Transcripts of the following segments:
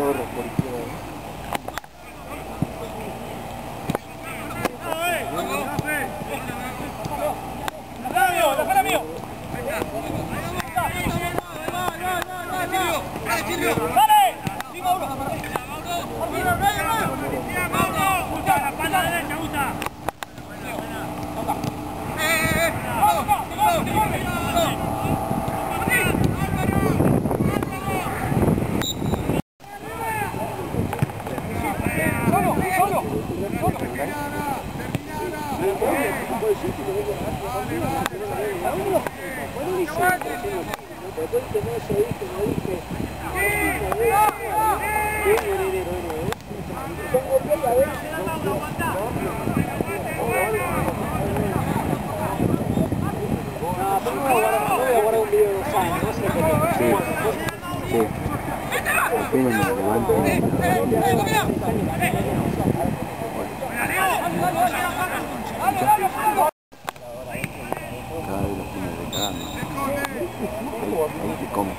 Corre, por izquierda. Sí. Sí. Ah, no. Ahí te comes.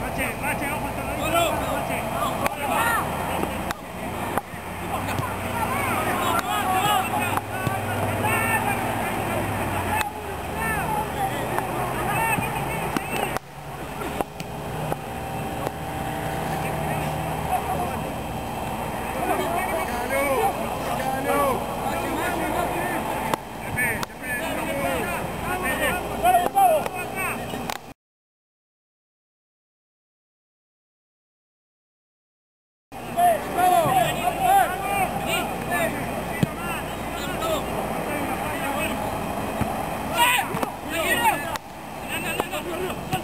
Bache, bache, ojo, no, no, no.